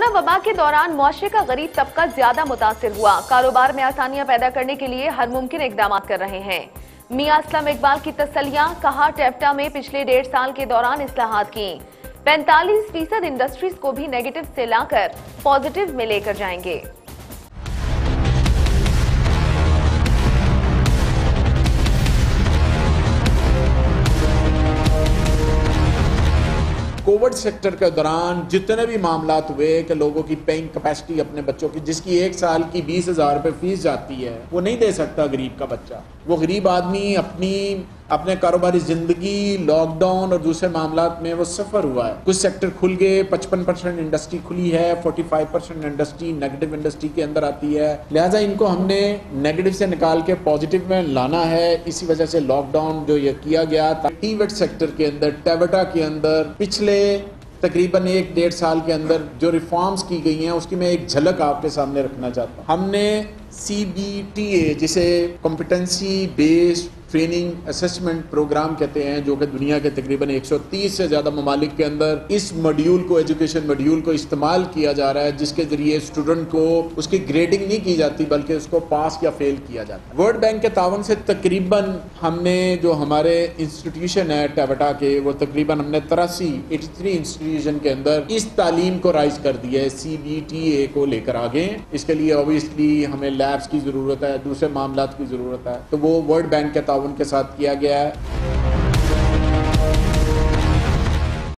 Corona वबा के दौरान मुआरे का गरीब तबका ज़्यादा मुतासर हुआ। कारोबार में आसानियाँ पैदा करने के लिए हर मुमकिन इकदाम कर रहे हैं। मियाँ असलम इकबाल की तसलियाँ कहा टेप्टा में पिछले डेढ़ साल के दौरान असलाहत की। पैंतालीस फ़ीसद इंडस्ट्रीज़ को भी नेगेटिव से लाकर पॉजिटिव में लेकर जाएँगे। कोविड सेक्टर के दौरान जितने भी मामला हुए कि लोगों की पेइंग कैपेसिटी अपने बच्चों की, जिसकी एक साल की बीस हज़ार रुपये फ़ीस जाती है, वो नहीं दे सकता गरीब का बच्चा। वो गरीब आदमी अपनी अपने कारोबारी ज़िंदगी लॉकडाउन और दूसरे मामला में वो सफ़र हुआ है। कुछ सेक्टर खुल गए, पचपन परसेंट इंडस्ट्री खुली है forty five percent industry negative industry के अंदर आती है। लिहाजा इनको हमने नेगेटिव से निकाल के पॉजिटिव में लाना है। इसी वजह से लॉकडाउन जो ये किया गया टीवेट सेक्टर के अंदर टेवटा के अंदर, पिछले तकरीबन एक डेढ़ साल के अंदर जो रिफॉर्म्स की गई हैं, उसकी मैं एक झलक आपके सामने रखना चाहता हूँ। हमने सी जिसे competency based training assessment program कहते हैं, जो कि दुनिया के तकरीबन 130 से ज़्यादा ममालिक के अंदर इस मॉड्यूल को एजुकेशन मॉड्यूल को इस्तेमाल किया जा रहा है, जिसके ज़रिए स्टूडेंट को उसकी ग्रेडिंग नहीं की जाती, बल्कि उसको पास या फेल किया जाता है। वर्ल्ड बैंक के तावन से तकरीबन हमने जो हमारे इंस्टीट्यूशन है टेवटा के, वो तकरीबन हमने तिरासी एटी इंस्टीट्यूशन के अंदर इस तालीम को राइज कर दिया है सी को लेकर आगे। इसके लिए ऑब्वियसली हमें लैब्स की ज़रूरत है, दूसरे मामला की ज़रूरत है। तो वो वर्ल्ड बैंक के ताउन के साथ किया गया है।